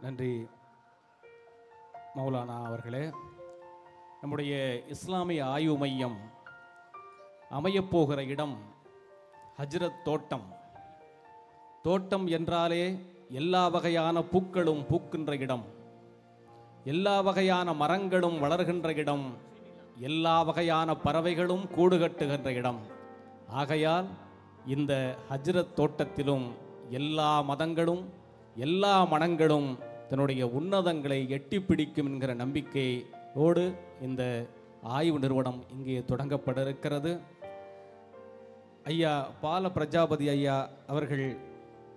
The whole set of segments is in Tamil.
நன்றி மௌலானா அவர்களே. நம்முடைய இஸ்லாமிய ஆய்வு மையம் அமையப்போகிற இடம் ஹஜ்ரத் தோட்டம். தோட்டம் என்றாலே எல்லா வகையான பூக்களும் பூக்கின்ற இடம். எல்லா வகையான மரங்களும் வளர்கின்ற இடம். எல்லா வகையான பறவைகளும் கூடு கட்டுகின்ற இடம். ஆகையால் இந்த ஹஜ்ரத் தோட்டத்திலும் எல்லா மதங்களும் எல்லா மனங்களும் தன்னுடைய உன்னதங்களை எட்டி பிடிக்கும் என்கிற நம்பிக்கையோடு இந்த ஆய்வு நிறுவனம் இங்கே தொடங்கப்பட இருக்கிறது ஐயா பால பிரஜாபதி ஐயா அவர்கள்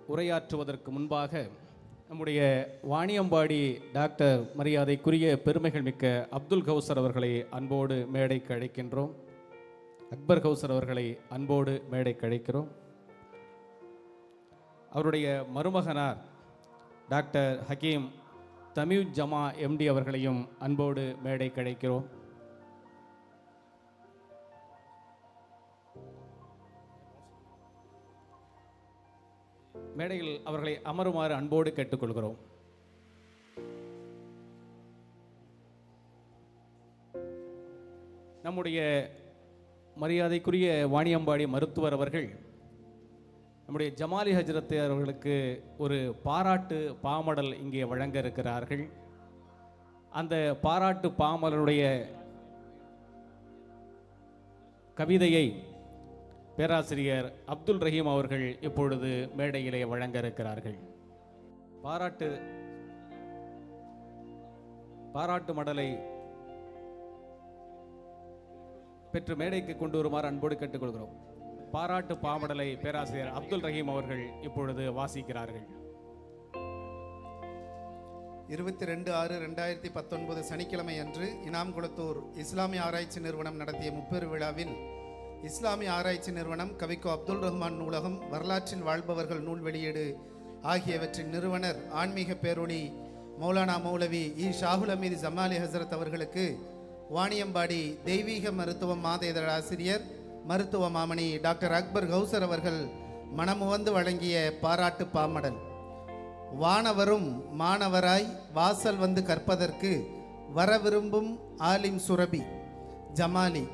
உரையாற்றுவதற்கு முன்பாக நம்முடைய வாணியம்பாடி டாக்டர் மரியாதைக்குரிய பெருமைகள் மிக்க அப்துல் கௌசர் அவர்களை அன்போடு மேடைக்கு அழைக்கின்றோம். அக்பர் கௌசர் அவர்களை அன்போடு மேடைக்கு அழைக்கிறோம். அவருடைய மருமகனார் டாக்டர் ஹக்கீம் தமிழ் ஜமா எம்டி அவர்களையும் அன்போடு மேடை கிடைக்கிறோம். மேடையில் அவர்களை அமருமாறு அன்போடு கேட்டுக்கொள்கிறோம். நம்முடைய மரியாதைக்குரிய வாணியம்பாடி மருத்துவர் அவர்கள் நம்முடைய ஜமாலி ஹஜ்ரத் அவர்களுக்கு ஒரு பாராட்டு பாமடல் இங்கே வழங்க இருக்கிறார்கள். அந்த பாராட்டு பாமலனுடைய கவிதையை பேராசிரியர் அப்துல் ரஹீம் அவர்கள் இப்பொழுது மேடையிலே வழங்க இருக்கிறார்கள். பாராட்டு பாராட்டு மடலை பெற்று மேடைக்கு கொண்டு வருமாறு அன்போடு கேட்டுக்கொள்கிறோம். பாராட்டு பாமடலை பேராசிரியர் அப்துல் ரஹீம் அவர்கள் இப்பொழுது வாசிக்கிறார்கள். இருபத்தி ரெண்டு ஆறு ரெண்டாயிரத்தி பத்தொன்பது சனிக்கிழமை அன்று இனாம்குளத்தூர் இஸ்லாமிய ஆராய்ச்சி நிறுவனம் நடத்திய முப்பெரு விழாவில் இஸ்லாமிய ஆராய்ச்சி நிறுவனம் கவிக்கோ அப்துல் ரஹ்மான் நூலகம் வரலாற்றில் வாழ்பவர்கள் நூல் வெளியீடு ஆகியவற்றின் நிறுவனர் ஆன்மீக பேரொளி மௌலானா மௌலவி இ. ஷாகுல் அமீது ஜமாலி ஹசரத் அவர்களுக்கு வாணியம்பாடி தெய்வீக மருத்துவம் மாத இதழ் ஆசிரியர் மருத்துவ மாமணி டாக்டர் அக்பர் கௌசர் அவர்கள் மனமுவந்து வழங்கிய பாராட்டு பாமடல். வானவரும் மாணவராய் வாசல் வந்து கற்பதற்கு வர விரும்பும் ஆலிம் சுரபி ஜமாலி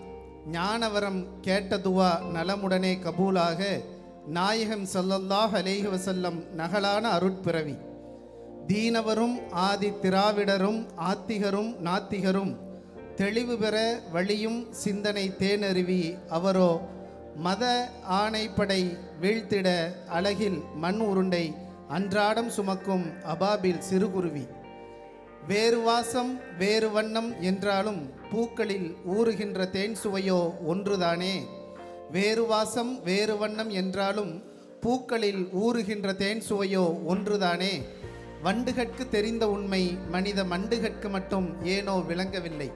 ஞானவரம் கேட்டதுவா நலமுடனே கபூலாக நாயகம் ஸல்லல்லாஹு அலைஹி வசல்லம் நகலான அருட்பிறவி. தீனவரும் ஆதி திராவிடரும் ஆத்திகரும் நாத்திகரும் தெளிவு பெற வழியும் சிந்தனை தேனருவி அவரோ மத ஆணைப்படை வீழ்த்திட அழகில் மண் உருண்டை அன்றாடம் சுமக்கும் அபாபில் சிறுகுருவி. வேறு வாசம் வேறு வண்ணம் என்றாலும் பூக்களில் ஊறுகின்ற தேன் சுவையோ ஒன்றுதானே? வேறு வாசம் வேறு வண்ணம் என்றாலும் பூக்களில் ஊறுகின்ற தேன் சுவையோ ஒன்றுதானே? வண்டுகட்கு தெரிந்த உண்மை மனித மண்டுகட்கு மட்டும் ஏனோ விளங்கவில்லை.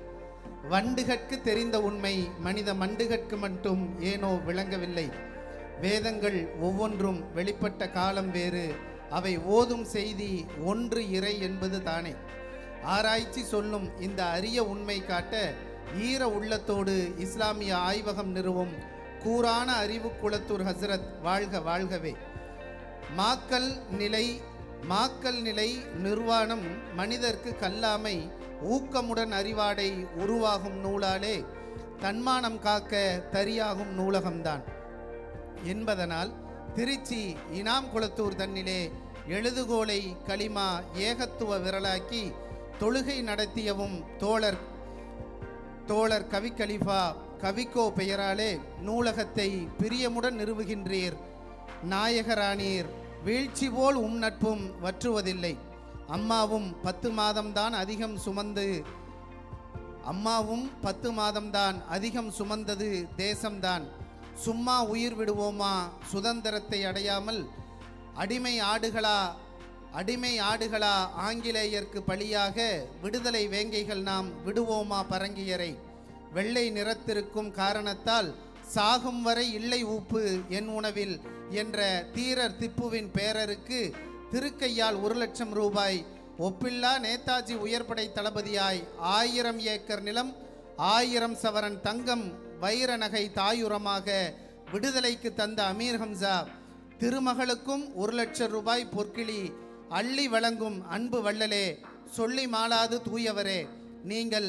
வண்டுகட்கு தெரிந்த உண்மை மனித மண்டுகட்கு மட்டும் ஏனோ விளங்கவில்லை. வேதங்கள் ஒவ்வொன்றும் வெளிப்பட்ட காலம் வேறு. அவை ஓதும் செய்தி ஒன்று இறை என்பது தானே. ஆராய்ச்சி சொல்லும் இந்த அரிய உண்மை காட்ட ஈர உள்ளத்தோடு இஸ்லாமிய ஆய்வகம் நிறுவும் கூரான அறிவு குளத்தூர் ஹசரத் வாழ்க வாழ்கவே. மாக்கல் நிலை மாக்கல் நிலை நிர்வாணம் மனிதர்க்கு கல்லாமை ஊக்கமுடன் அறிவாடை உருவாகும் நூலாலே தன்மானம் காக்க தரியாகும் நூலகம்தான். என்பதனால் திருச்சி இனாம் குளத்தூர் தன்னிலே எழுதுகோலை களிமா ஏகத்துவ விரலாக்கி தொழுகை நடத்தியவும் தோழர் தோழர் கவி கலிஃபா கவிக்கோ பெயராலே நூலகத்தை பிரியமுடன் நிறுவுகின்றீர். நாயகரானீர் வீழ்ச்சி போல் உம் நட்பும் வற்றுவதில்லை. அம்மாவும் பத்து மாதம்தான் அதிகம் சுமந்து அம்மாவும் பத்து மாதம்தான் அதிகம் சுமந்தது தேசம்தான். சும்மா உயிர் விடுவோமா? சுதந்திரத்தை அடையாமல் அடிமை ஆடுகளா? அடிமை ஆடுகளா? ஆங்கிலேயர்க்கு பழியாக விடுதலை வேங்கைகள் நாம் விடுவோமா பரங்கியரை? வெள்ளை நிறத்திருக்கும் காரணத்தால் சாகும் வரை இல்லை ஊப்பு என் உணவில் என்ற தீரர் திப்புவின் பேரருக்கு திருக்கையால் ஒரு லட்சம் ரூபாய். ஒப்பில்லா நேதாஜி உயர்படை தளபதியாய் ஆயிரம் ஏக்கர் நிலம் ஆயிரம் சவரன் தங்கம் வைர நகை தாயுரமாக விடுதலைக்கு தந்த அமீர் ஹம்சா. திருமகளுக்கும் ஒரு லட்சம் ரூபாய் பொற்கிளி அள்ளி வழங்கும் அன்பு வள்ளலே. சொல்லி மாளாது தூயவரே நீங்கள்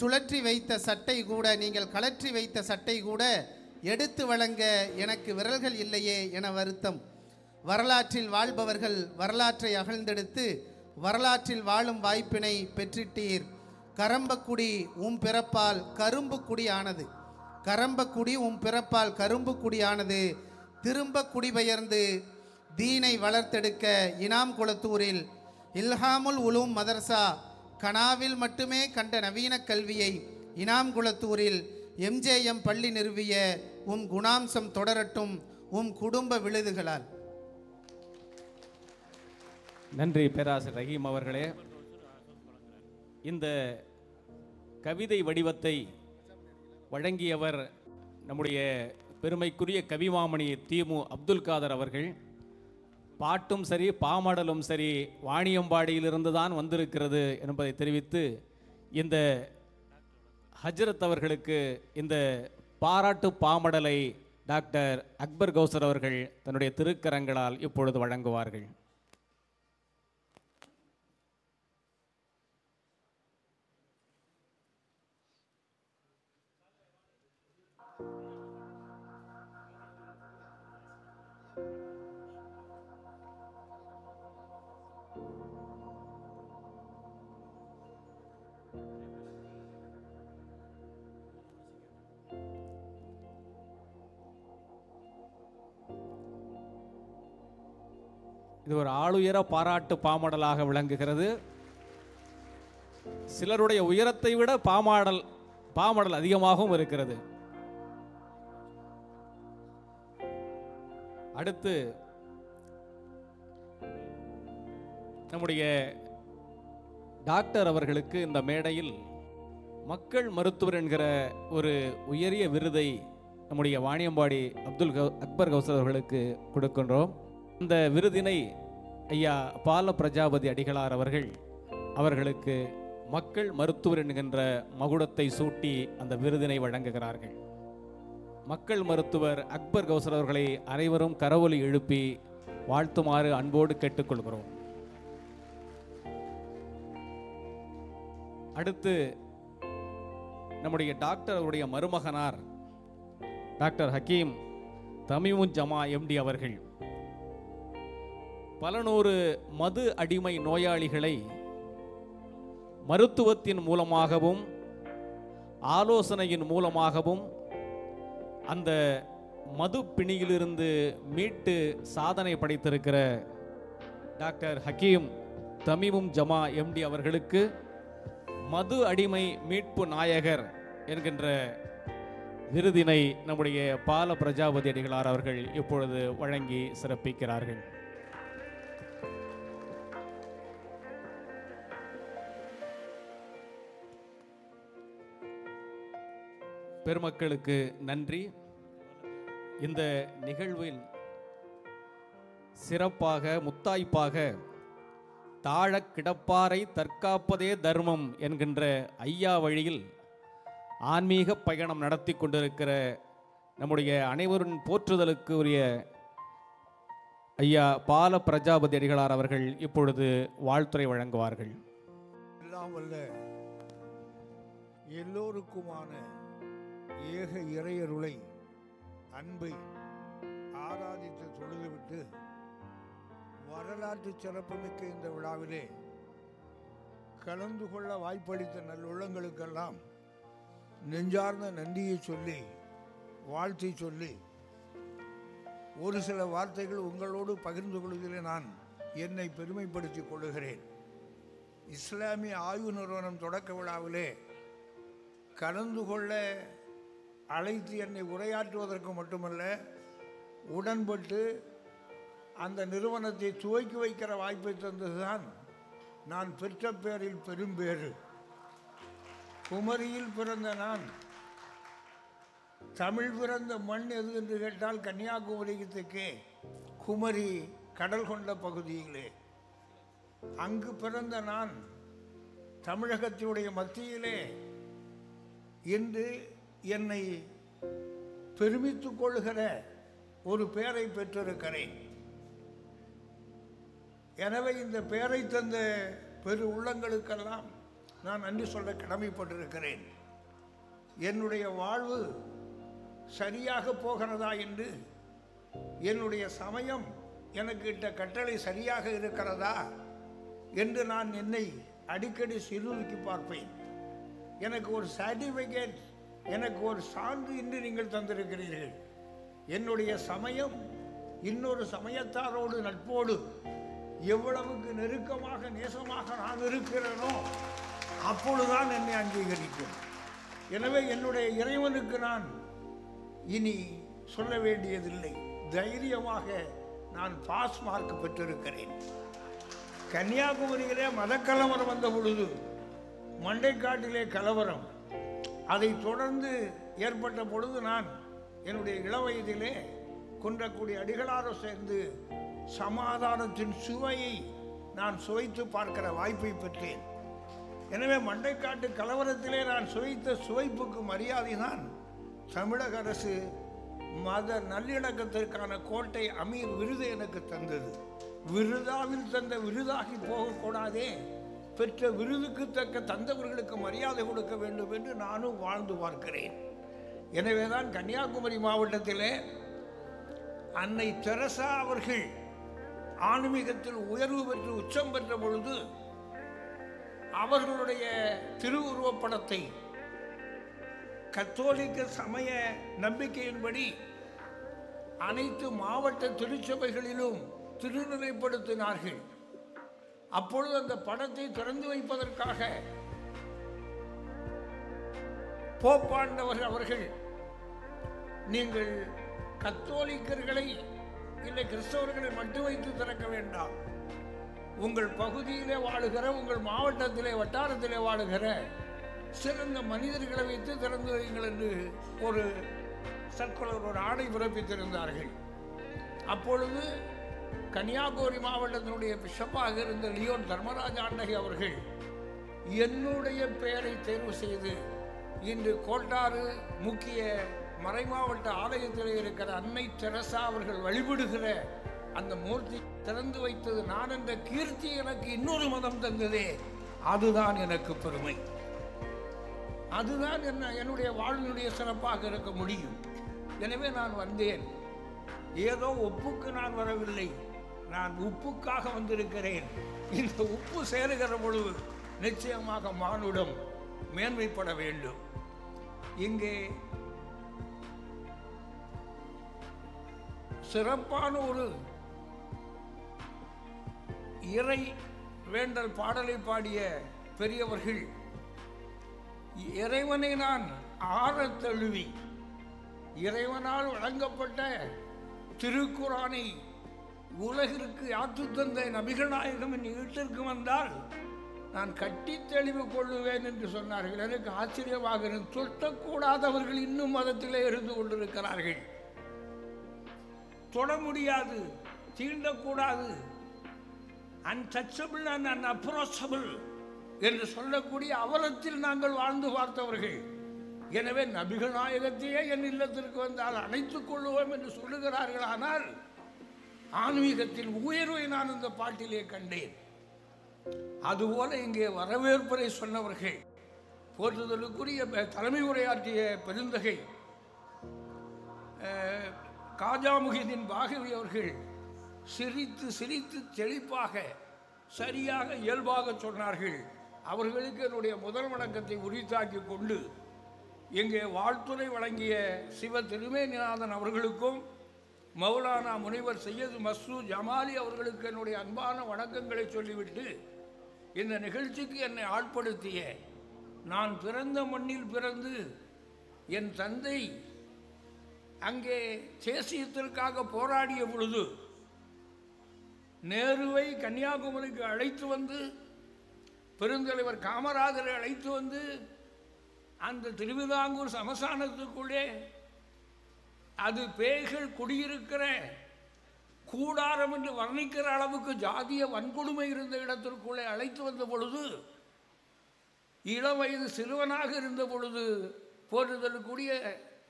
சுழற்றி வைத்த சட்டை கூட நீங்கள் கலற்றி வைத்த சட்டை கூட எடுத்து வழங்க எனக்கு விரல்கள் இல்லையே என வருத்தம். வரலாற்றில் வாழ்பவர்கள் வரலாற்றை அகழ்ந்தெடுத்து வரலாற்றில் வாழும் வாய்ப்பினை பெற்றிட்டீர். கரம்பக்குடி உம் பிறப்பால் கரும்பு குடி ஆனது. கரம்பக்குடி உம் பிறப்பால் கரும்பு குடியானது திரும்ப குடிபெயர்ந்து தீனை வளர்த்தெடுக்க இனாம் குளத்தூரில் இல்ஹாமுல் உலூம் மதர்சா கனாவில் மட்டுமே கண்ட நவீன கல்வியை இனாம் குளத்தூரில் எம்ஜேஎம் பள்ளி நிறுவிய உம் குணாம்சம் தொடரட்டும் உம் குடும்ப விழுதுகளால். நன்றி பேராசிரியர் ரஹீம் அவர்களே. இந்த கவிதை வடிவத்தை வழங்கியவர் நம்முடைய பெருமைக்குரிய கவிமாமணி தீமு அப்துல் காதர் அவர்கள். பாட்டும் சரி பாமாடலும் சரி வாணியம்பாடியிலிருந்து தான் வந்திருக்கிறது என்பதை தெரிவித்து இந்த ஹஜ்ரத் அவர்களுக்கு இந்த பாராட்டு பாமடலை டாக்டர் அக்பர் கௌசர் அவர்கள் தன்னுடைய திருக்கரங்களால் இப்பொழுது வழங்குவார்கள். இது ஒரு ஆளுயர பாராட்டு பாமாடலாக விளங்குகிறது. சிலருடைய உயரத்தை விட பாமாடல் பாமாடல் அதிகமாகவும் இருக்கிறது. அடுத்து நம்முடைய டாக்டர் அவர்களுக்கு இந்த மேடையில் மக்கள் மருத்துவர் என்கிற ஒரு உயரிய விருதை நம்முடைய வாணியம்பாடி அப்துல் அக்பர் கௌசர் அவர்களுக்கு கொடுக்கின்றோம். இந்த விருதினை ஐயா பால பிரஜாபதி அடிகளார் அவர்கள் அவர்களுக்கு மக்கள் மருத்துவர் என்கின்ற மகுடத்தை சூட்டி அந்த விருதினை வழங்குகிறார்கள். மக்கள் மருத்துவர் அக்பர் கௌசர் அவர்களை அனைவரும் கரவொலி எழுப்பி வாழ்த்துமாறு அன்போடு கேட்டுக்கொள்கிறோம். அடுத்து நம்முடைய டாக்டர் அவருடைய மருமகனார் டாக்டர் ஹக்கீம் தமிமுன் ஜமா எம்டி அவர்கள். பல நூறு மது அடிமை நோயாளிகளை மருத்துவத்தின் மூலமாகவும் ஆலோசனையின் மூலமாகவும் அந்த மது பிணியிலிருந்து மீட்டு சாதனை படைத்திருக்கிற டாக்டர் ஹக்கீம் தமிமும் ஜமா எம்டி அவர்களுக்கு மது அடிமை மீட்பு நாயகர் என்கின்ற விருதினை நம்முடைய பால பிரஜாபதி அடிகளார் அவர்கள் இப்பொழுது வழங்கி சிறப்பிக்கிறார்கள். பெருமக்களுக்கு நன்றி. இந்த நிகழ்வில் சிறப்பாக முத்தாய்ப்பாக தாழக் கிடப்பாரை தற்காப்பதே தர்மம் என்கின்ற ஐயா வழியில் ஆன்மீக பயணம் நடத்தி கொண்டிருக்கிற நம்முடைய அனைவரின் போற்றுதலுக்கு உரிய ஐயா பால பிரஜாபதி அடிகளார் அவர்கள் இப்பொழுது வாழ்த்துறை வழங்குவார்கள். எல்லாம் வல்ல எல்லோருக்குமான ஏக இறையருளை அன்பை ஆராதித்து தொழுதுவிட்டு வரலாற்று சிறப்புமிக்க இந்த விழாவிலே கலந்து கொள்ள வாய்ப்பளித்த நல்லுள்ளங்களுக்கெல்லாம் நெஞ்சார்ந்த நன்றியை சொல்லி வாழ்த்தை சொல்லி ஒரு சில வார்த்தைகள் உங்களோடு பகிர்ந்து கொள்வதிலே நான் என்னை பெருமைப்படுத்திக் கொள்ளுகிறேன். இஸ்லாமிய ஆய்வு நிறுவனம் தொடக்க விழாவிலே கலந்து கொள்ள அழைத்து என்னை உரையாற்றுவதற்கு மட்டுமல்ல உடன்பட்டு அந்த நிறுவனத்தை துவக்கி வைக்கிற வாய்ப்பை தந்ததுதான் நான் பெற்ற பேரில் பெரும்பேறு குமரியில் பிறந்த நான் தமிழ் பிறந்த மண் எது என்று கேட்டால் கன்னியாகுமரிக்கு தெற்கே குமரி கடல் கொண்ட பகுதியிலே. அங்கு பிறந்த நான் தமிழகத்தினுடைய மத்தியிலே இன்று என்னை பெருமித்துக் கொள்கிற ஒரு பெயரை பெற்றிருக்கிறேன். எனவே இந்த பெயரை தந்த பெரு உள்ளங்களுக்கெல்லாம் நான் நன்றி சொல்ல கடமைப்பட்டிருக்கிறேன். என்னுடைய வாழ்வு சரியாக போகிறதா என்று என்னுடைய சமயம் எனக்கு இட்ட கட்டளை சரியாக இருக்கிறதா என்று நான் என்னை அடிக்கடி சீர்தூக்கி பார்ப்பேன். எனக்கு ஒரு சர்டிஃபிகேட் எனக்கு ஒரு சான்று இன்று நீங்கள் தந்திருக்கிறீர்கள். என்னுடைய சமயம் இன்னொரு சமயத்தாரோடு நட்போடு எவ்வளவுக்கு நெருக்கமாக நேசமாக நான் இருக்கிறேனோ அப்பொழுதுதான் என்னை அங்கீகரிக்கும். எனவே என்னுடைய இறைவனுக்கு நான் இனி சொல்ல வேண்டியதில்லை. தைரியமாக நான் பாஸ் மார்க் பெற்றிருக்கிறேன். கன்னியாகுமரியிலே மதக்கலவரம் வந்த பொழுது மண்டைக்காட்டிலே கலவரம். அதை தொடர்ந்து ஏற்பட்ட பொழுது நான் என்னுடைய இளவயதிலே கொன்றக்கூடிய அடிகளாரோ சேர்ந்து சமாதானத்தின் சுவையை நான் சுவைத்து பார்க்கிற வாய்ப்பை பெற்றேன். எனவே மண்டைக்காட்டு கலவரத்திலே நான் சுவைத்த சுவைப்புக்கு மரியாதை தான் தமிழக அரசு மத நல்லிணக்கத்திற்கான கோட்டை அமீர் விருது எனக்கு தந்தது. விருதாவில் தந்த விருதாகி போகக்கூடாதே பெற்ற விருதுக்கு தக்க தந்தவர்களுக்கு மரியாதை கொடுக்க வேண்டும் என்று நானும் வாழ்ந்து பார்க்கிறேன். எனவேதான் கன்னியாகுமரி மாவட்டத்திலே அன்னை தெரசா அவர்கள் ஆன்மீகத்தில் உயர்வு பெற்று உச்சம் பெற்ற பொழுது அவர்களுடைய திருவுருவப்படத்தை கத்தோலிக்க சமய நம்பிக்கையின்படி அனைத்து மாவட்ட திருச்சபைகளிலும் திருநிலைப்படுத்தினார்கள். அப்பொழுது அந்த படத்தை திறந்து வைப்பதற்காக போப்பாண்டவர் அவர்கள் நீங்கள் கத்தோலிக்கர்களை இல்லை கிறிஸ்தவர்களை மட்டும் வைத்து திறக்க வேண்டாம். உங்கள் பகுதியிலே வாழுகிற உங்கள் மாவட்டத்திலே வட்டாரத்திலே வாழுகிற சிறந்த மனிதர்களை வைத்து திறந்து வைங்கள் என்று ஒரு சர்க்குலர் ஒரு ஆணை பிறப்பித்திருந்தார்கள். அப்பொழுது கன்னியாகுமரி மாவட்டத்தினுடைய பிஷப்பாக இருந்த லியோன் தர்மராஜ அண்டகி அவர்கள் என்னுடைய பெயரை தேர்வு செய்து இன்று கோட்டாறு முக்கிய மறைமாவட்ட ஆலயத்தில் இருக்கிற அன்னை தெரசா அவர்கள் வழிபடுகிற அந்த மூர்த்தி திறந்து வைத்தது நான் என்ற கீர்த்தி எனக்கு இன்னொரு மதம் தந்ததே. அதுதான் எனக்கு பெருமை. அதுதான் என்ன என்னுடைய வாழ்வினுடைய சிறப்பாக இருக்க முடியும். எனவே நான் வந்தேன். ஏதோ உப்புக்கு நான் வரவில்லை. நான் உப்புக்காக வந்திருக்கிறேன். இந்த உப்பு சேருகிற பொழுது நிச்சயமாக மானுடம் மேன்மைப்பட வேண்டும். இங்கே சிறப்பான ஒரு இறை வேண்டல் பாடலை பாடிய பெரியவர்கள் இறைவனை நான் ஆற தழுவி இறைவனால் வழங்கப்பட்ட திருக்குறானை உலகிற்கு யாத்து தந்த நபிகள் நாயகம் என் வீட்டிற்கு வந்தால் நான் கட்டி தெளிவு கொள்ளுவேன் என்று சொன்னார்கள். எனக்கு ஆச்சரியமாக தொட்டக்கூடாதவர்கள் இன்னும் மதத்திலே இருந்து கொண்டிருக்கிறார்கள். தொட முடியாது தீண்டக்கூடாது. அன்டச்சபிள் அண்ட் அன்அப்ரோச்சபிள் என்று சொல்லக்கூடிய அவலத்தில் நாங்கள் வாழ்ந்து பார்த்தவர்கள். எனவே நபிகள் நாயகத்தையே என் இல்லத்திற்கு வந்தால் அணைத்துக் கொள்ளுவோம் என்று சொல்லுகிறார்கள். ஆனால் ஆன்மீகத்தில் உயர்வை நான் இந்த பாட்டிலே கண்டேன். அதுபோல இங்கே வரவேற்பரை சொன்னவர்கள் போற்றுதலுக்குரிய தலைமை உரையாற்றிய பெருந்தகை காஜா முஹிதீன் பாகவி அவர்கள் சிரித்து சிரித்து தெளிப்பாக சரியாக இயல்பாக சொன்னார்கள். அவர்களுக்கு என்னுடைய முதல் வணக்கத்தை உரித்தாக்கி கொண்டு இங்கே வாழ்த்துறை வழங்கிய சிவ திருமேனிநாதன் அவர்களுக்கும் மௌலானா முனைவர் சையது மசூத் ஜமாலி அவர்களுக்கு என்னுடைய அன்பான வணக்கங்களை சொல்லிவிட்டு இந்த நிகழ்ச்சிக்கு என்னை ஆட்படுத்திய நான் பிறந்த மண்ணில் பிறந்து என் தந்தை அங்கே தேசியத்திற்காக போராடிய பொழுது நேருவை கன்னியாகுமரிக்கு அழைத்து வந்து பெருந்தலைவர் காமராஜரை அழைத்து வந்து அந்த திருவிதாங்கூர் சமஸ்தானத்துக்குள்ளே அது பேய்கள் குடியிருக்கிற கூடாரம் என்று வர்ணிக்கிற அளவுக்கு ஜாதிய வன்கொடுமை இருந்த இடத்திற்குள்ளே அழைத்து வந்த பொழுது இளம் வயது சிறுவனாக இருந்த பொழுது போற்றுதலுக்குரிய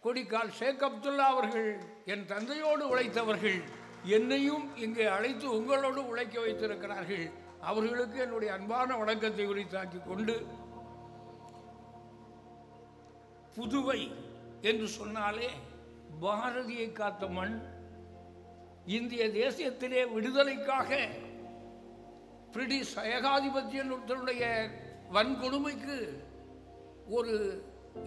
கொடிக்கால் ஷேக் அப்துல்லா அவர்கள் என் தந்தையோடு உழைத்தவர்கள் என்னையும் இங்கே அழைத்து உங்களோடு உழைக்க வைத்திருக்கிறார்கள். அவர்களுக்கு என்னுடைய அன்பான வணக்கத்தை உரித்தாக்கி கொண்டு புதுவை என்று சொன்னாலே பாரதியை காத்த மண் இந்திய தேசியத்திலே விடுதலைக்காக பிரிட்டிஷ் ஏகாதிபத்தியனுடைய வன்கொடுமைக்கு ஒரு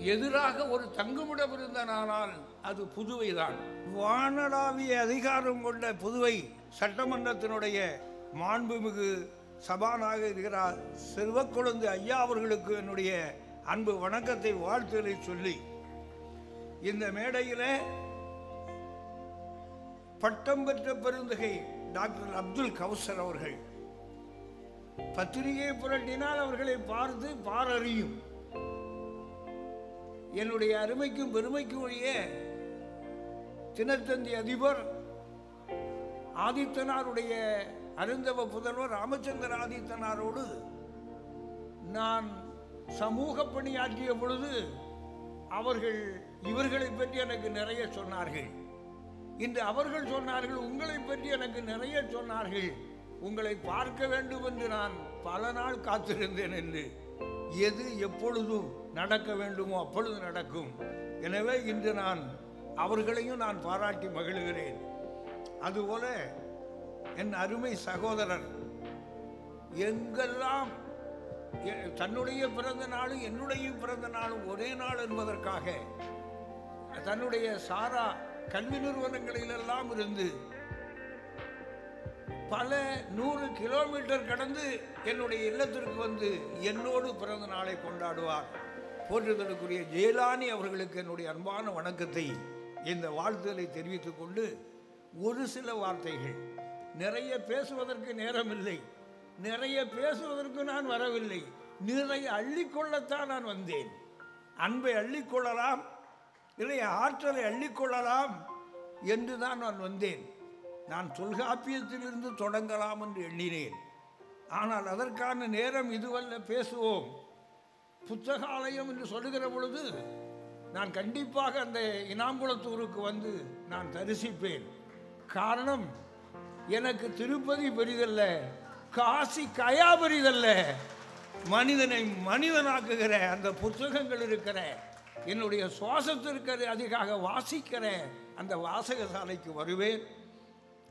எதிராக ஒரு தங்குமிடம் இருந்தனானால் அது புதுவைதான். வானளாவிய அதிகாரம் கொண்ட புதுவை சட்டமன்றத்தினுடைய மாண்புமிகு சபாநாயகர் இருக்கிறார் செல்வக்குழந்தை ஐயா அவர்களுக்கு என்னுடைய அன்பு வணக்கத்தை வாழ்த்துக்களை சொல்லி இந்த மேடையில் பட்டம் பெற்ற பெருந்தகை டாக்டர் அப்துல் கவுசர் அவர்கள் பத்திரிகை புரட்டினால் அவர்களை பார்த்து பாரறியும். என்னுடைய அருமைக்கும் பெருமைக்கும் ஒழிய தினத்தந்தி அதிபர் ஆதித்தனாருடைய அருந்தவ புதல்வர் ராமச்சந்திர ஆதித்தனாரோடு நான் சமூக பணியாற்றிய பொழுது அவர்கள் இவர்களை பற்றி எனக்கு நிறைய சொன்னார்கள். இன்று அவர்கள் சொன்னார்கள் உங்களை பற்றி எனக்கு நிறைய சொன்னார்கள். உங்களை பார்க்க வேண்டும் என்று நான் பல நாள் காத்திருந்தேன் என்று. எது எப்பொழுதும் நடக்க வேண்டுமோ அப்பொழுது நடக்கும். எனவே இன்று நான் அவர்களையும் நான் பாராட்டி மகிழ்கிறேன். அதுபோல என் அருமை சகோதரர் எங்கெல்லாம் தன்னுடைய பிறந்த நாளும் என்னுடைய பிறந்த நாளும் ஒரே நாள் என்பதற்காக தன்னுடைய சாரா கல்வி நிறுவனங்களிலெல்லாம் இருந்து பல நூறு கிலோமீட்டர் கடந்து என்னுடைய இல்லத்திற்கு வந்து என்னோடு பிறந்த நாளை கொண்டாடுவார். போற்றுதலுக்குரிய ஜெயலானி அவர்களுக்கு என்னுடைய அன்பான வணக்கத்தை இந்த வாழ்த்துதலை தெரிவித்துக் கொண்டு ஒரு சில வார்த்தைகள். நிறைய பேசுவதற்கு நேரமில்லை. நிறைய பேசுவதற்கு நான் வரவில்லை. நிறைய அள்ளிக்கொள்ளத்தான் நான் வந்தேன். அன்பை அள்ளிக்கொள்ளலாம் இல்லை ஆற்றலை அள்ளிக்கொள்ளலாம் என்று தான் நான் வந்தேன். நான் தொல்காப்பியத்திலிருந்து தொடங்கலாம் என்று எண்ணினேன். ஆனால் அதற்கான நேரம் இதுவல்ல பேசுவோம். புத்தகாலயம் என்று சொல்லுகிற பொழுது நான் கண்டிப்பாக அந்த இனாம்புலத்தூருக்கு வந்து நான் தரிசிப்பேன். காரணம் எனக்கு திருப்பதி பெரிதல்ல. காசி கயாபரிதல்ல மனிதனை மனிதனாக்குகிற அந்த புத்தகங்கள் இருக்கிற என்னுடைய சுவாசத்திற்கு அதிகாக வாசிக்கிற அந்த வாசக சாலைக்கு வருவேன்.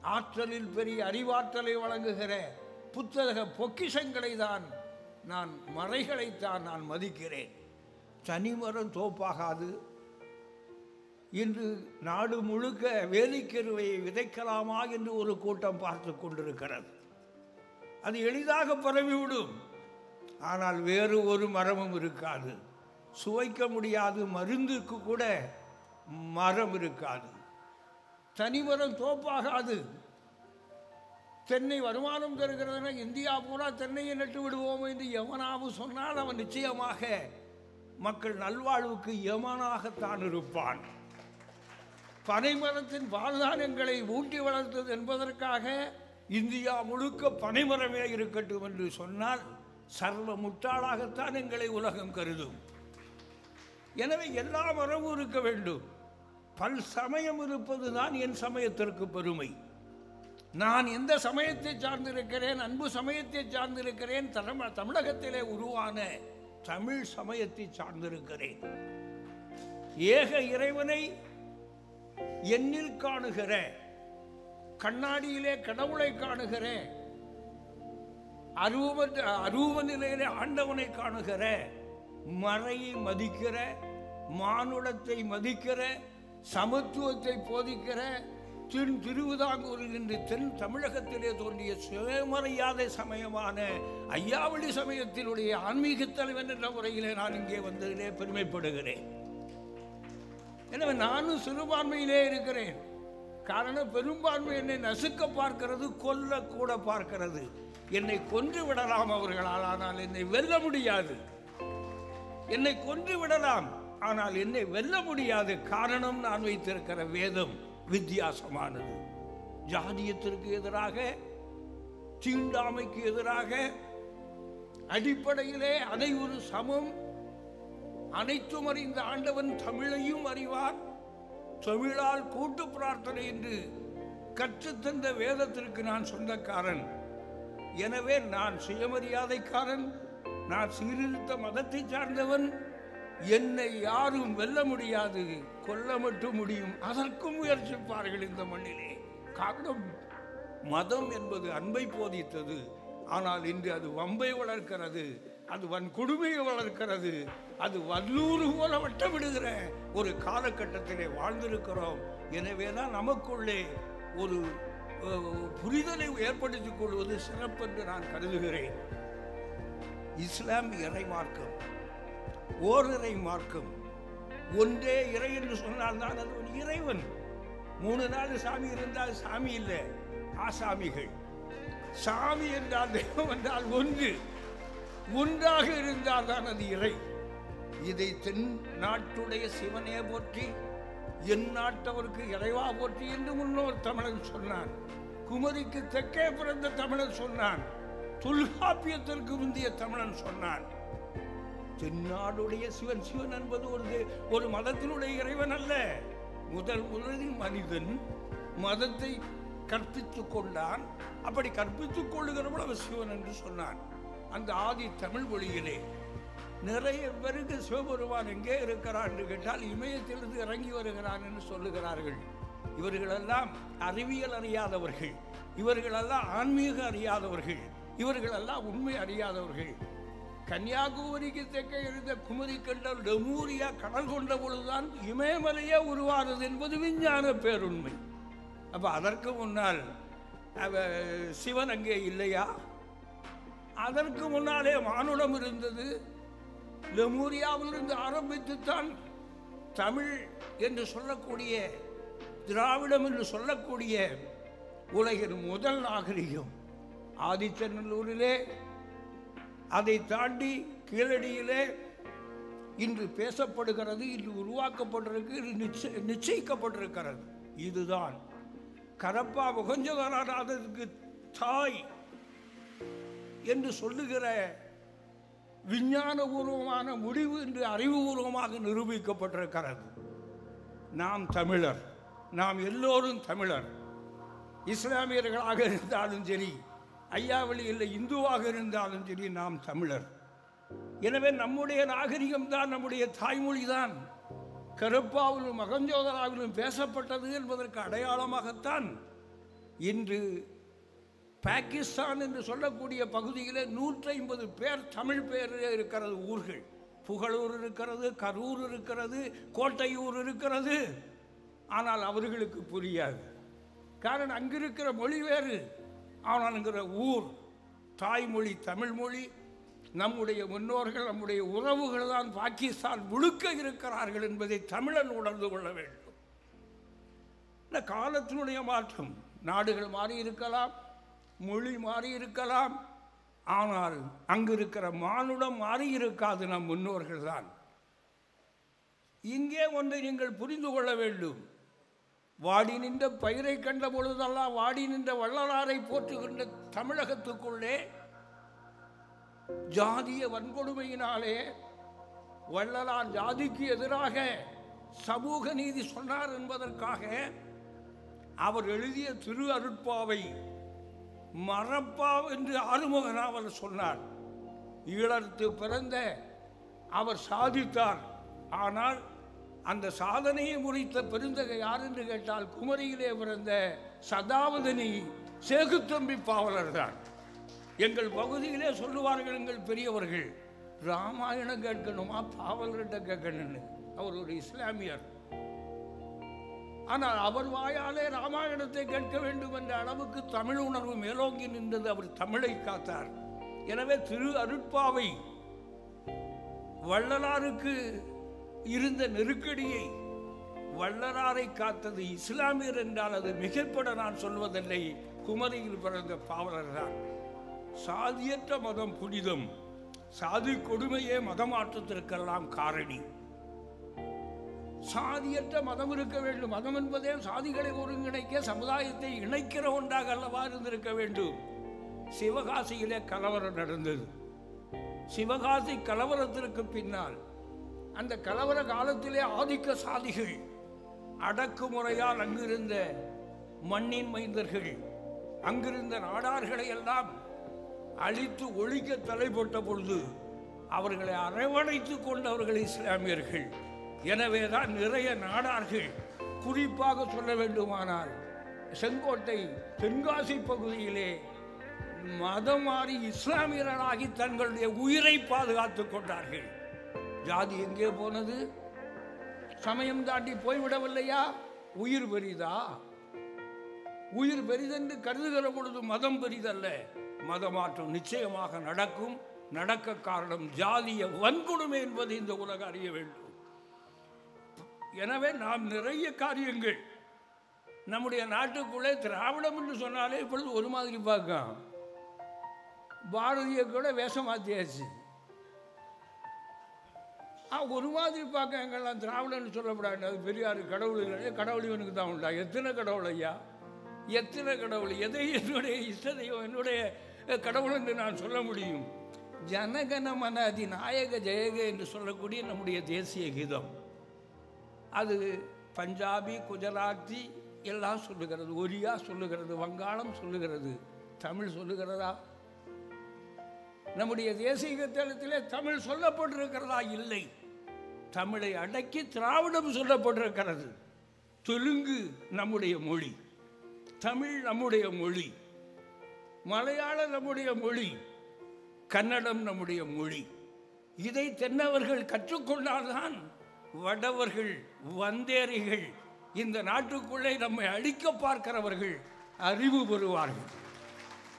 ஆற்றலில் பெரிய அறிவாற்றலை வழங்குகிற புத்தக பொக்கிஷங்களை தான் நான் மறைகளைத்தான் நான் மதிக்கிறேன். தனிமரம் தோப்பாகாது. இன்று நாடு முழுக்க வேலிக்கருவையை விதைக்கலாமா என்று ஒரு கூட்டம் பார்த்து கொண்டிருக்கிறது. அது எளிதாக பரவிவிடும். ஆனால் வேறு ஒரு மரமும் இருக்காது. சுவைக்க முடியாது மருந்துக்கு கூட மரம் இருக்காது. தனிமரம் தோப்பாகாது. தென்னை வருமானம் தருகிறதுனா இந்தியா பூரா தென்னையை நட்டு விடுவோம் என்று எவனாவும் சொன்னால் அவன் நிச்சயமாக மக்கள் நல்வாழ்வுக்கு எமனாகத்தான் இருப்பான். பனைமரத்தின் வாழ்தானங்களை ஊட்டி வளர்த்தது என்பதற்காக இந்தியா முழுக்க பனைமரமே இருக்கட்டும் என்று சொன்னால் சர்வ முட்டாளாகத்தான் எங்களை உலகம் கருதும். எனவே எல்லா மரமும் இருக்க வேண்டும். பல் சமயம் இருப்பதுதான் என் சமயத்திற்கு பெருமை. நான் எந்த சமயத்தை சார்ந்திருக்கிறேன் அன்பு சமயத்தை சார்ந்திருக்கிறேன் தம தமிழகத்திலே உருவான தமிழ் சமயத்தை சார்ந்திருக்கிறேன். ஏக இறைவனை என்னில் காணுகிற கண்ணாடியிலே கடவுளை காணுகிறேன். அருவ அருவ நிலையிலே ஆண்டவனை காணுகிற மறையை மதிக்கிற மானுடத்தை மதிக்கிற சமத்துவத்தை போதிக்கிற தென் திருவிதாங்கூரில் இன்று தென் தமிழகத்திலே தோன்றிய சுயமரியாதை சமயமான ஐயாவளி சமயத்தினுடைய ஆன்மீக தலைவன் என்ற முறையிலே நான் இங்கே வந்ததிலே பெருமைப்படுகிறேன். எனவே நானும் சிறுபான்மையிலே இருக்கிறேன். காரணம் பெரும்பான்மை என்னை நசுக்க பார்க்கிறது கொல்ல கூட பார்க்கிறது. என்னை கொன்று விடலாம் அவர்களால் ஆனால் என்னை வெல்ல முடியாது. என்னை கொன்று விடலாம் ஆனால் என்னை வெல்ல முடியாது. காரணம் நான் வைத்திருக்கிற வேதம் வித்தியாசமானது. ஜாதியத்திற்கு எதிராக தீண்டாமைக்கு எதிராக அடிப்படையிலே அனைவரு சமம். அனைத்தும் அறிந்த ஆண்டவன் தமிழையும் அறிவார். தொழிலால் கூட்டு பிரார்த்தனை என்று கற்றுத்தந்த வேதத்திற்கு நான் சொந்தக்காரன். எனவே நான் சுயமரியாதைக்காரன் நான் சீர்திருத்த மதத்தை சார்ந்தவன். என்னை யாரும் வெல்ல முடியாது கொல்ல மட்டும் முடியும் அதற்கும் முயற்சிப்பார்கள் இந்த மண்ணிலே. காரணம் மதம் என்பது அன்பை போதித்தது. ஆனால் இன்று அது வம்பை வளர்க்கிறது அது வன்கொடுமையை வளர்க்கிறது. அது வல்லூறு போல வட்டமிடுகிற ஒரு காலகட்டத்திலே வாழ்ந்திருக்கிறோம். எனவே தான் நமக்குள்ளே ஒரு புரிதலை ஏற்படுத்திக் கொள்வது சிறப்பென்று நான் கருதுகிறேன். இஸ்லாம் இறை மார்க்கம் ஓரிரை மார்க்கம். ஒன்றே இறை என்று சொன்னால் தான் அது ஒரு இறைவன். மூணு நாள் சாமி இருந்தால் சாமி இல்லை ஆசாமிகள். சாமி என்றால் தெய்வம் என்றால் ஒன்று. ஒன்றாக இருந்தால் தான் அது இறை. இதை தென் நாட்டுடைய சிவனே போற்றி என் நாட்டவருக்கு இறைவா போற்றி என்று முன்னோர் தமிழன் சொன்னான். குமரிக்கு தெற்கே பிறந்த தமிழன் சொன்னான். தொல்காப்பியத்திற்கு முந்தைய தமிழன் சொன்னான். தென்னாடுடைய சிவன் சிவன் என்பது ஒரு ஒரு மதத்தினுடைய இறைவன் அல்ல. முதல் முதலில் மனிதன் மதத்தை கற்பித்துக் கொண்டான். அப்படி கற்பித்துக் கொள்ளுகிறவள் அவன் சிவன் என்று சொன்னான். அந்த ஆதி தமிழ் மொழியிலே நிறைய பேருக்கு சிவபெருமான் எங்கே இருக்கிறான் என்று கேட்டால் இமயத்திலிருந்து இறங்கி வருகிறான் என்று சொல்லுகிறார்கள். இவர்களெல்லாம் அறிவியல் அறியாதவர்கள். இவர்களெல்லாம் ஆன்மீக அறியாதவர்கள். இவர்களெல்லாம் உண்மை அறியாதவர்கள். கன்னியாகுமரிக்கு தெற்கே இருந்த குமரி கண்டல் டெமூரியா கடல் கொண்ட பொழுதுதான் இமயமலையே உருவானது என்பது விஞ்ஞான பேருண்மை. அப்போ அதற்கு முன்னால் அவ சிவன் அங்கே இல்லையா? அதற்கு முன்னாலே மானுடம் இருந்தது. லெமூரியாவிலிருந்து ஆரம்பித்துத்தான் தமிழ் என்று சொல்லக்கூடிய திராவிடம் என்று சொல்லக்கூடிய உலகின் முதல் நாகரிகம். ஆதிச்சநல்லூரிலே அதை தாண்டி கீழடியிலே இன்று பேசப்படுகிறது இன்று உருவாக்கப்பட்டிருக்கு நிச்சய நிச்சயிக்கப்பட்டிருக்கிறது. இதுதான். கரப்பா முகஞ்சவராதற்கு தாய் என்று சொல்லுகிற விஞ்ஞானபூர்வமான முடிவு என்று அறிவுபூர்வமாக நிரூபிக்கப்பட்டிருக்கிறது. நாம் தமிழர். நாம் எல்லோரும் தமிழர். இஸ்லாமியர்களாக இருந்தாலும் சரி ஐயாவளி இல்லை இந்துவாக இருந்தாலும் சரி நாம் தமிழர். எனவே நம்முடைய நாகரிகம் தான் நம்முடைய தாய்மொழி தான். கருப்பாவிலும் மகஞ்சோதராவிலும் பேசப்பட்டது என்பதற்கு அடையாளமாகத்தான் இன்று பாகிஸ்தான் என்று சொல்லக்கூடிய பகுதியில் நூற்றி ஐம்பது பேர் தமிழ் பேர் இருக்கிறது ஊர்கள். புகழூர் இருக்கிறது கரூர் இருக்கிறது கோட்டையூர் இருக்கிறது. ஆனால் அவர்களுக்கு புரியாது. காரணம் அங்கிருக்கிற மொழி வேறு. ஆனாலுங்கிற ஊர் தாய்மொழி தமிழ்மொழி. நம்முடைய முன்னோர்கள் நம்முடைய உறவுகள் தான் பாகிஸ்தான் முழுக்க இருக்கிறார்கள் என்பதை தமிழன் உணர்ந்து கொள்ள வேண்டும். இந்த காலத்தினுடைய மாற்றம் நாடுகள் மாறி இருக்கலாம் மொழி மாறி இருக்கலாம். ஆனால் அங்கு இருக்கிற மானுடம் மாறி இருக்காது நம் முன்னோர்கள் தான். இங்கே ஒன்றை நீங்கள் புரிந்து கொள்ள வேண்டும். வாடி நின்ற பயிரை கண்ட பொழுதெல்லாம் வாடி நின்ற வள்ளலாரை போற்றுகின்ற தமிழகத்துக்குள்ளே ஜாதிய வன்கொடுமையினாலே வள்ளலார் ஜாதிக்கு எதிராக சமூக நீதி சொன்னார் என்பதற்காக அவர் எழுதிய திரு அருட்பாவை மறப்பா என்று ஆறுமுக நாவல் சொன்னார் ஈழத்து பிறந்த அவர் சாதித்தார். ஆனால் அந்த சாதனையை முடித்த பெருந்தகை யார் என்று கேட்டால் குமரியிலே பிறந்த சதாவதனி சேகுத்தம்பி பாவலர் தான். எங்கள் பகுதியிலே சொல்லுவார்கள் எங்கள் பெரியவர்கள் ராமாயணம் கேட்கணுமா? பாவலர்கிட்ட கேட்கணும்னு. அவர் ஒரு இஸ்லாமியர். ஆனால் அவர் வாயாலே ராமாயணத்தை கேட்க வேண்டும் என்ற அளவுக்கு தமிழ் உணர்வு மேலோங்கி நின்றது அவர் தமிழை காத்தார். எனவே திரு அருட்பாவை வள்ளலாருக்கு இருந்த நெருக்கடியை வள்ளலாரை காத்தது இஸ்லாமியர் என்றால் அது மிகப்பட நான் சொல்வதில்லை. குமரியில் பிறந்த பாவலர்தான் சாதியற்ற மதம் புனிதம். சாதி கொடுமையே மதமாற்றத்திற்கெல்லாம் காரணி. சாதியற்ற மதம் இருக்க வேண்டும். மதம் என்பதே சாதிகளை ஒருங்கிணைக்க சமுதாயத்தை இணைக்கிற ஒன்றாக அல்லவா இருந்திருக்க வேண்டும். சிவகாசியிலே கலவரம் நடந்தது. சிவகாசி கலவரத்திற்கு பின்னால் அந்த கலவர காலத்திலே ஆதிக்க சாதிகள் அடக்குமுறையால் அங்கிருந்த மண்ணின் மைந்தர்கள் அங்கிருந்த நாடார்களை எல்லாம் அழித்து ஒழிக்க தலைப்பட்ட பொழுது அவர்களை அரவணைத்து கொண்டவர்கள் இஸ்லாமியர்கள். எனவேதான் நிறைய நாடார்கள் குறிப்பாக சொல்ல வேண்டுமானால் செங்கோட்டை தென்காசி பகுதியிலே மதம் மாறி இஸ்லாமியர்களாகி தங்களுடைய உயிரை பாதுகாத்துக் கொண்டார்கள். ஜாதி எங்கே போனது? சமயம் தாண்டி போய்விடவில்லையா? உயிர் பெரிதா? உயிர் பெரிதென்று கருதுகிற பொழுது மதம் பெரிதல்ல. மதமாற்றம் நிச்சயமாக நடக்கும். நடக்க காரணம் ஜாதிய வன்கொடுமை என்பதை இந்த உலக அறிய வேண்டும். எனவே நாம் நிறைய காரியங்கள் நம்முடைய நாட்டுக்குள்ளே திராவிடம் என்று சொன்னாலே இப்பொழுது ஒரு மாதிரி பார்க்கும் பாரதிய கூட வேஷம் மாற்றியாச்சு ஆ, ஒரு மாதிரி பார்க்க எங்கெல்லாம் திராவிடன்னு சொல்லப்படாது. அது பெரியார் கடவுள் கடவுள் இவனுக்கு தான் உண்டா? எத்தனை கடவுள் ஐயா? எத்தனை கடவுள்? எதை என்னுடைய இஷ்ட தெய்வம் என்னுடைய கடவுள் என்று நான் சொல்ல முடியும்? ஜனகணமன அதி நாயக ஜெயக என்று சொல்லக்கூடிய நம்முடைய தேசிய கீதம். அது பஞ்சாபி குஜராத்தி எல்லாம் சொல்லுகிறது. ஒரியா சொல்லுகிறது வங்காளம் சொல்லுகிறது தமிழ் சொல்லுகிறதா? நம்முடைய தேசிய தளத்திலே தமிழ் சொல்லப்பட்டிருக்கிறதா? இல்லை. தமிழை அடக்கி திராவிடம் சொல்லப்பட்டிருக்கிறது. தெலுங்கு நம்முடைய மொழி தமிழ் நம்முடைய மொழி மலையாளம் நம்முடைய மொழி கன்னடம் நம்முடைய மொழி. இதை தென்னவர்கள் கற்றுக்கொண்டால்தான் வடவர்கள் வந்தேரிகள் இந்த நாட்டுக்குள்ளே நம்மை அழிக்க பார்க்கிறவர்கள் அறிவு பெறுவார்கள்.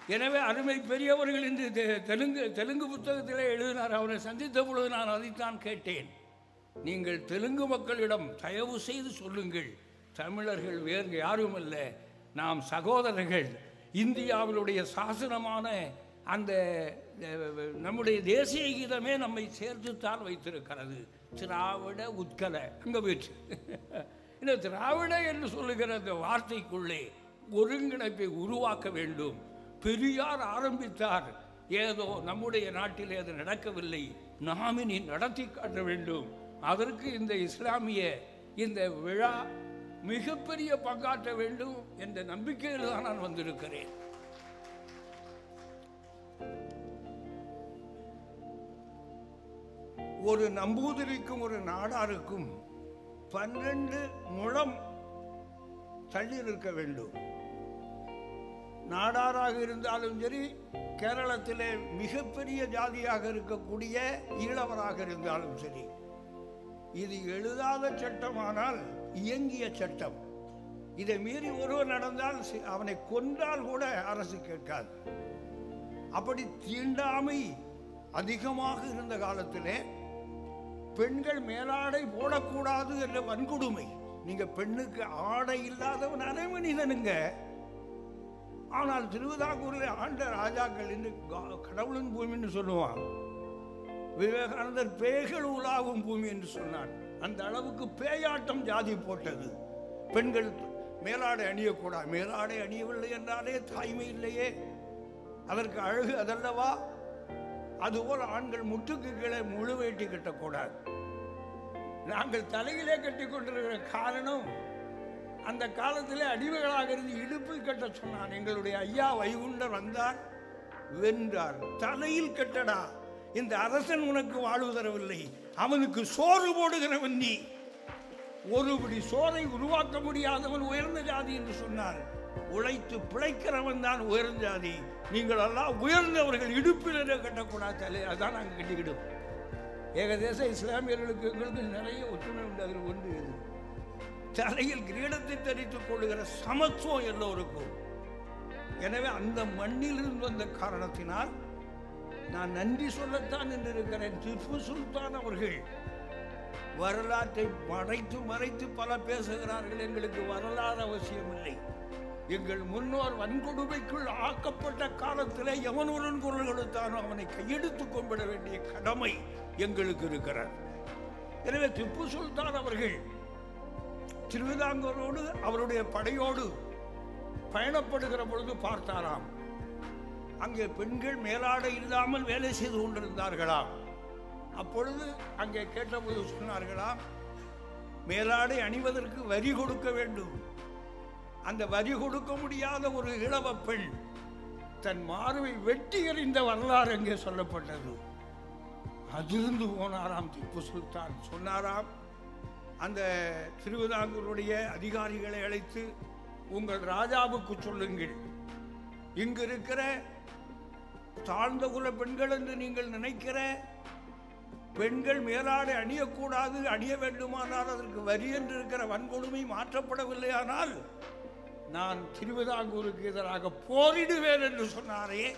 எனவே அருமை பெரியவர்கள் இந்த தெ- தெலுங்கு தெலுங்கு புத்தகத்திலே எழுதினார். அவரை சந்தித்த பொழுது நான் அதைத்தான் கேட்டேன். நீங்கள் தெலுங்கு மக்களிடம் தயவு செய்து சொல்லுங்கள். தமிழர்கள் வேறு யாரும் அல்ல. நாம் சகோதரர்கள். இந்தியாவினுடைய சாசனமான அந்த நம்முடைய தேசிய கீதமே நம்மை சேர்த்துத்தான் வைத்திருக்கிறது. திராவிட உட்கல அங்கே போயிற்று இந்த திராவிட என்று சொல்லுகிற அந்த வார்த்தைக்குள்ளே ஒருங்கிணைப்பை உருவாக்க வேண்டும். பெரியார் ஆரம்பித்தார். ஏதோ நம்முடைய நாட்டில் அது நடக்கவில்லை. நாம் இனி நடத்தி காட்ட வேண்டும். அதற்கு இந்த இஸ்லாமிய இந்த விழா மிகப்பெரிய பங்காற்ற வேண்டும் என்ற நம்பிக்கையில் தான் நான் வந்திருக்கிறேன். ஒரு நம்பூதிரிக்கும் ஒரு நாடாருக்கும் பன்னெண்டு முழம் தள்ளி இருக்க வேண்டும். நாடாராக இருந்தாலும் சரி கேரளத்திலே மிகப்பெரிய ஜாதியாக இருக்கக்கூடிய ஈழவராக இருந்தாலும் சரி இது எழுதாத சட்டமானால் இயங்கிய சட்டம். இதை மீறி ஒருவர் நடந்தால் அவனை கொன்றால் கூட அரசு கேட்காது. அப்படி தீண்டாமை அதிகமாக இருந்த காலத்திலே பெண்கள் மேலாடை போடக்கூடாது என்ற வன்கொடுமை. நீங்க பெண்ணுக்கு ஆடை இல்லாதவன் அரை மனிதனுங்க ஆனால் திருவிதாங்கூரில் ஆண்ட ராஜாக்கள் என்று கா- கடவுளின் பூமின்னு சொல்லுவான். விவேகானந்தர் பேய்கள் உலாகும் பூமி என்று சொன்னான். அந்த அளவுக்கு பேயாட்டம் ஜாதி போட்டது. பெண்கள் மேலாடை அணியக்கூடாது மேலாடை அணியவில்லை என்றாலே தாய்மை இல்லையே. அதற்கு அழகு அதல்லவா? அதுபோல் ஆண்கள் முட்டுக்கு கீழே முழு வேட்டி கட்டக்கூடாது. நாங்கள் தலையிலே கட்டி கொண்டிருக்கிற காரணம் அந்த காலத்திலே அடிமைகளாக இருந்து இடுப்பில் கட்ட சொன்னான். எங்களுடைய ஐயா வைகுண்டர் வந்தார் வென்றார். தலையில் கட்டடா. இந்த அரசன் உனக்கு வாழ்வு தரவில்லை. அவனுக்கு சோறு போடுகிறவன் நீ. ஒருபடி சோறை உருவாக்க முடியாதவன் உயர்ந்த ஜாதி என்று சொன்னார். உழைத்து பிழைக்கிறவன் தான் உயர்ந்த ஜாதி. நீங்கள் எல்லாம் உயர்ந்தவர்கள் இடுப்பில் கட்டக்கூடாது தலை அதான் நாங்கள் கட்டிக்கிடும் ஏகதேச இஸ்லாமியர்களுக்கு எங்களுக்கு நிறைய ஒற்றுமை உண்டு அதில் ஒன்று இது தலையில் கிரீடத்தை தரித்துக் கொள்ளுகிற சமத்துவம் எல்லோருக்கும். எனவே அந்த மண்ணிலிருந்து வந்த காரணத்தினால் நான் நன்றி சொல்லத்தான் என்றிருக்கிறேன் திப்பு சுல்தான் அவர்கள் வரலாற்றை மறைத்து மறைத்து பல பேசுகிறார்கள். எங்களுக்கு வரலாறு அவசியமில்லை. எங்கள் முன்னோர் வன்கொடுமைக்குள் ஆக்கப்பட்ட காலத்தில் எவன் ஒருவன் குரல் கொடுத்தானோ அவனை கையெடுத்து கொண்டிட வேண்டிய கடமை எங்களுக்கு இருக்கிறார் எனவே திப்பு சுல்தான் அவர்கள் திருவிதாங்கூரோடு அவருடைய படையோடு பயணப்படுகிற பொழுது பார்த்தாராம். அங்கே பெண்கள் மேலாடை இல்லாமல் வேலை செய்து கொண்டிருந்தார்களாம் அப்பொழுது அங்கே கேட்டபொழுது சொன்னார்களாம் மேலாடை அணிவதற்கு வரி கொடுக்க வேண்டும். அந்த வரி கொடுக்க முடியாத ஒரு இளவ பெண் தன் மார்பை வெட்டி எறிந்த வரலாறு அங்கே சொல்லப்பட்டது. அதிர்ந்து போனாராம் திப்பு சுல்தான். சொன்னாராம் அந்த திருவிதாங்கூருடைய அதிகாரிகளை அழைத்து உங்கள் ராஜாவுக்கு சொல்லுங்கள். இங்கு இருக்கிற தாழ்ந்த குல பெண்கள் என்று நீங்கள் நினைக்கிற பெண்கள் மேலாடை அணியக்கூடாது அணிய வேண்டுமானால் அதற்கு வரி என்று இருக்கிற வன்கொடுமை மாற்றப்படவில்லையானால் நான் திருவிதாங்கூருக்கு எதிராக போரிடுவேன் என்று சொன்னாரே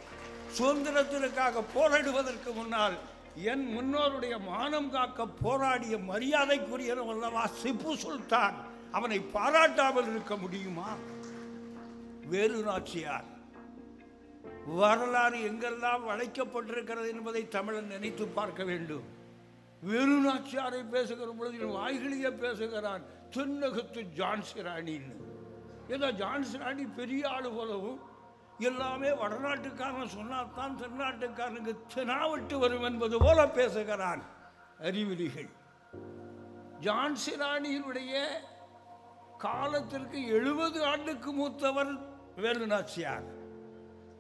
சுதந்திரத்திற்காக போராடுவதற்கு முன்னால் என் முன்னோருடைய மானம் காக்க போராடிய மரியாதைக்குரியவன் அல்லவா சிப்பு சுல்தான். அவனை பாராட்டாமல் இருக்க முடியுமா? வேலு நாச்சியார் வரலாறு எங்கெல்லாம் வளைக்கப்பட்டிருக்கிறது என்பதை தமிழன் நினைத்து பார்க்க வேண்டும். வேலு நாச்சியாரை பேசுகிற பொழுது என் பேசுகிறான் தென்னகத்து ஜான்சி ராணின்னு. ஏதோ ஜான்சன் ராணி பெரிய ஆளு போலவும் எல்லாமே வடநாட்டுக்காரன் சொன்னால்தான் தென்னாட்டுக்காரனுக்கு தெனாவிட்டு வரும் என்பது போல பேசுகிறான் அறிவிலிகள். ஜான்சிராணியினுடைய காலத்திற்கு எழுபது ஆண்டுக்கு மூத்தவர் வேலுநாச்சியார்.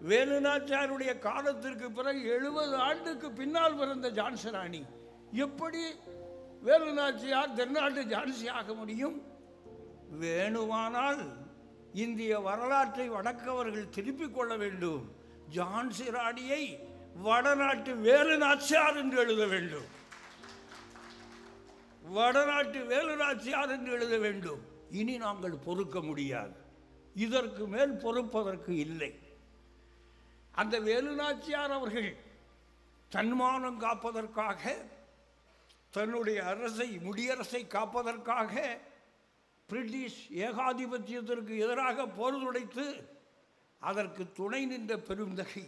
வேலுநாச்சியாருடைய காலத்திற்கு பிறகு எழுபது ஆண்டுக்கு பின்னால் பிறந்த ஜான்சி ராணி எப்படி வேலுநாச்சியார் தென்னாட்டு ஜான்சி ஆக முடியும்? வேணுமானால் இந்திய வரலாற்றை வடக்கவர்கள் திருப்பிக் கொள்ள வேண்டும். ஜான்சி ராணியை வடநாட்டு வேலு நாச்சியார் என்று எழுத வேண்டும். வடநாட்டு வேலு நாச்சியார் என்று எழுத வேண்டும். இனி நாங்கள் பொறுக்க முடியாது. இதற்கு மேல் பொறுப்பதற்கு இல்லை. அந்த வேலு நாச்சியார் அவர்கள் தன்மானம் காப்பதற்காக தன்னுடைய அரசை முடியரசை காப்பதற்காக பிரிட்டிஷ் ஏகாதிபத்தியத்திற்கு எதிராக போர் துடைத்து அதற்கு துணை நின்ற பெருந்தகை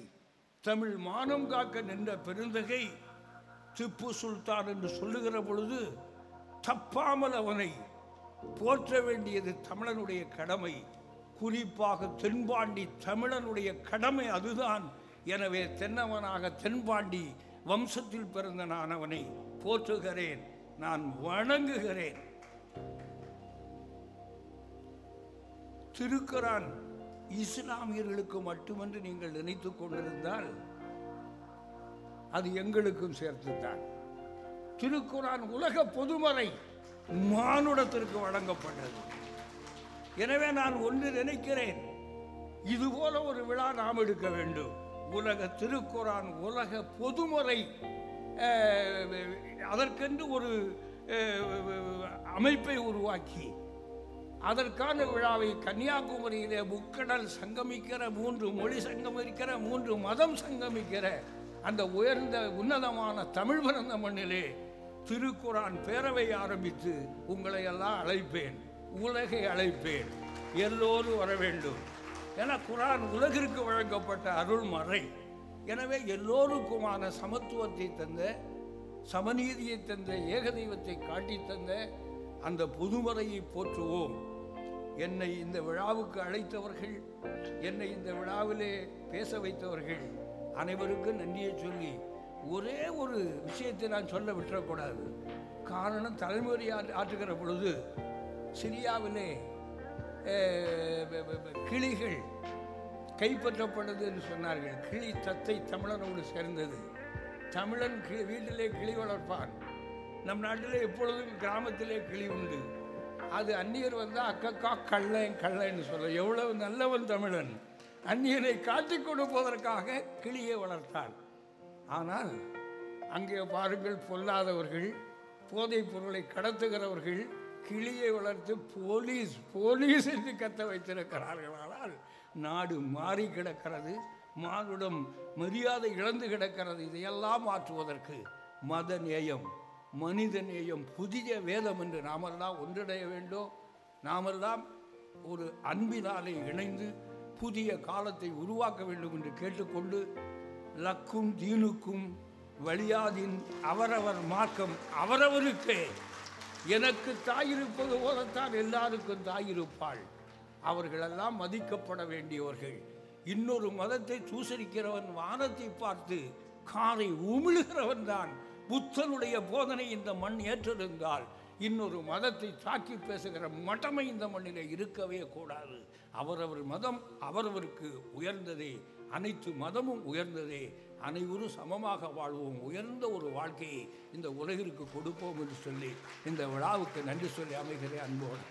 தமிழ் மானம் காக்க நின்ற பெருந்தகை திப்பு சுல்தான் என்று சொல்லுகிற பொழுது தப்பாமல் அவனை போற்ற வேண்டியது தமிழனுடைய கடமை. குறிப்பாக தென்பாண்டி தமிழனுடைய கடமை அதுதான். எனவே தென்னவனாக தென்பாண்டி வம்சத்தில் பிறந்த நான் அவனை போற்றுகிறேன் நான் வணங்குகிறேன். திருக்குரான் இஸ்லாமியர்களுக்கு மட்டுமென்று நீங்கள் நினைத்து கொண்டிருந்தால் அது எங்களுக்கும் சேர்த்துத்தான். திருக்குரான் உலக பொதுமறை மானுடத்திற்கு வழங்கப்பட்டது. எனவே நான் ஒன்று நினைக்கிறேன் இதுபோல ஒரு விழா நாம் எடுக்க வேண்டும். உலக திருக்குரான் உலக பொதுமறை அதற்கென்று ஒரு அமைப்பை உருவாக்கி அதற்கான விழாவை கன்னியாகுமரியிலே முக்கடல் சங்கமிக்கிற மூன்று மொழி சங்கமிக்கிற மூன்று மதம் சங்கமிக்கிற அந்த உயர்ந்த உன்னதமான தமிழ் பிறந்த மண்ணிலே திருக்குரான் பேரவை ஆரம்பித்து உங்களை எல்லாம் அழைப்பேன் உலகை அழைப்பேன் எல்லோரும் வர வேண்டும். ஏன்னா குரான் உலகிற்கு வழங்கப்பட்ட அருள்மறை. எனவே எல்லோருக்குமான சமத்துவத்தை தந்த சமநீதியை தந்த ஏகதெய்வத்தை காட்டித் தந்த அந்த புதுமறையை போற்றுவோம். என்னை இந்த விழாவுக்கு அழைத்தவர்கள் என்னை இந்த விழாவிலே பேச வைத்தவர்கள் அனைவருக்கும் நன்றியை சொல்லி ஒரே ஒரு விஷயத்தை நான் சொல்ல விட்டுறக்கூடாது. காரணம் தலைமுறை ஆற்றுகிற பொழுது சிரியாவிலே கிளிகள் கைப்பற்றப்பட்டது என்று சொன்னார்கள். கிளி தத்தை தமிழனோடு சேர்ந்தது. தமிழன் கிளி வீட்டிலே கிளி வளர்ப்பான். நம் நாட்டிலே எப்பொழுதும் கிராமத்திலே கிளி உண்டு. அது அந்நியர் வந்தால் அக்கக்கா கள்ளன் கள்ளன்னு சொல்ல. எவ்வளவு நல்லவன் தமிழன். அந்நியனை காட்டி கொடுப்பதற்காக கிளியை வளர்த்தான் ஆனால் அங்கே பாருங்கள் பொல்லாதவர்கள் போதைப் பொருளை கடத்துகிறவர்கள் கிளியை வளர்த்து போலீஸ் போலீஸ் என்று கத்த வைத்திருக்கிறார்களானால் நாடு மாறி கிடக்கிறது. மானுடம் மரியாதை இழந்து கிடக்கிறது. இதையெல்லாம் மாற்றுவதற்கு மத நேயம். மனித நேயம் புதிய வேதம் என்று நாமெல்லாம் ஒன்றிணைய வேண்டும். நாமெல்லாம் ஒரு அன்பினாலே இணைந்து புதிய காலத்தை உருவாக்க வேண்டும் என்று கேட்டுக்கொண்டு லக்கும் தீனுக்கும் வழியாதின் அவரவர் மார்க்கம் அவரவருக்கே. எனக்கு தாயிருப்பது போலத்தான் எல்லாருக்கும் தாயிருப்பாள். அவர்களெல்லாம் மதிக்கப்பட வேண்டியவர்கள். இன்னொரு மதத்தை தூசரிக்கிறவன் வானத்தை பார்த்து காரை உமிழுகிறவன் தான் புத்தனுடைய போதனை இந்த மண் ஏற்றிருந்தால் இன்னொரு மதத்தை தாக்கி பேசுகிற மட்டமை இந்த மண்ணில் இருக்கவே கூடாது. அவரவர் மதம் அவரவருக்கு உயர்ந்ததே அனைத்து மதமும் உயர்ந்ததே அனைவரும் சமமாக வாழ்வோம் உயர்ந்த ஒரு வாழ்க்கையை இந்த உலகிற்கு கொடுப்போம் என்று சொல்லி இந்த விழாவுக்கு நன்றி சொல்லி அமைகிறேன் அன்போடு.